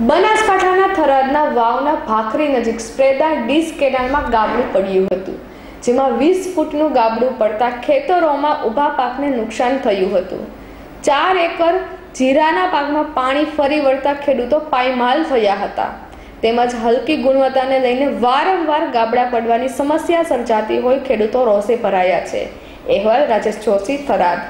બનાસકાંઠાના થરાદના વાવના ભાખરી નજીક સ્પ્રેદાર ડીસ કેનાલમાં ગાબડું પડ્યું હતું, જેમાં વીસ ફૂટનું ગાબડું પડતા ખેતરોમાં ઊભા પાકને નુકસાન થયું હતું. ચાર એકર જીરાના પાકમાં પાણી ફરી વળતા ખેડૂતો પાયમાલ થયા હતા. તેમજ હલકી ગુણવત્તાને લઈને વારંવાર ગાબડા પડવાની સમસ્યા સર્જાતી હોય ખેડૂતો રોષે ભરાયા છે. અહેવાલ રાજેશ જોશી, થરાદ.